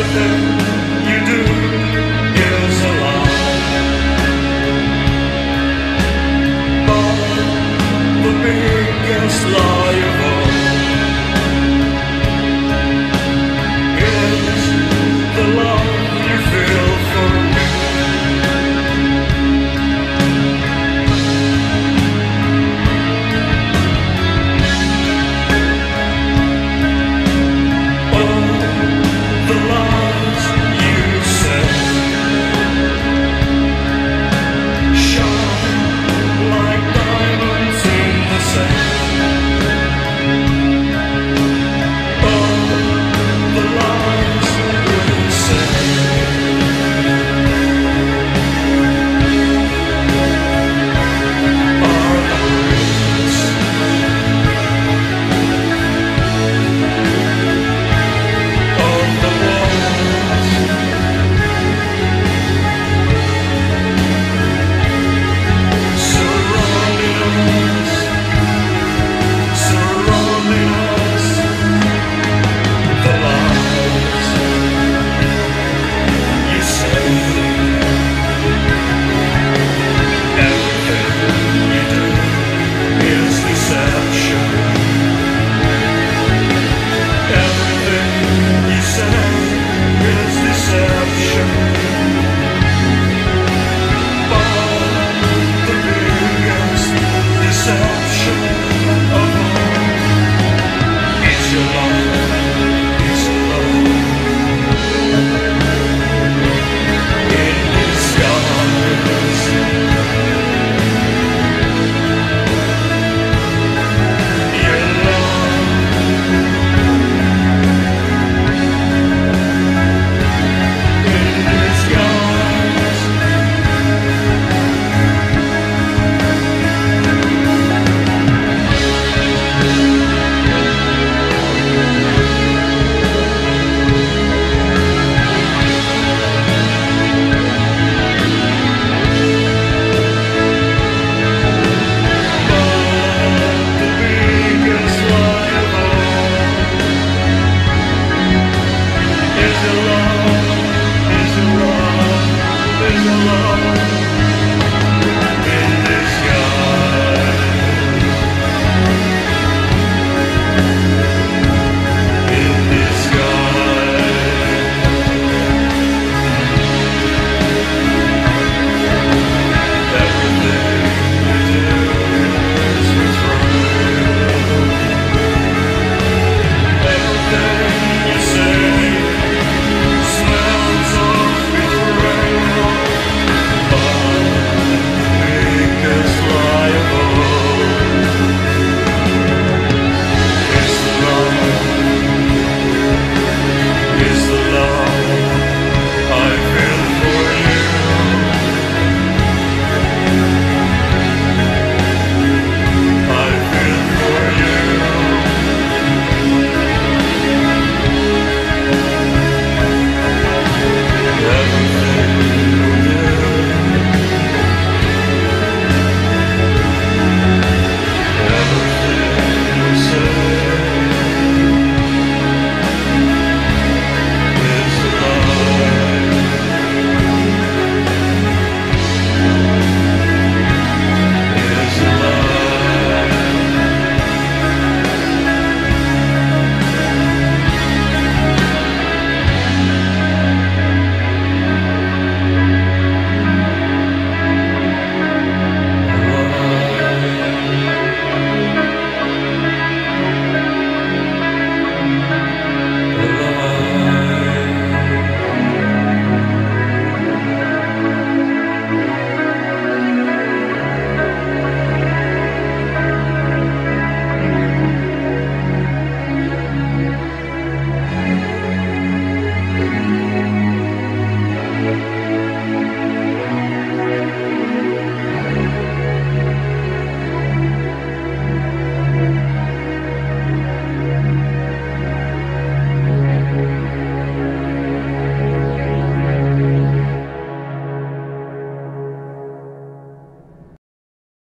Listen.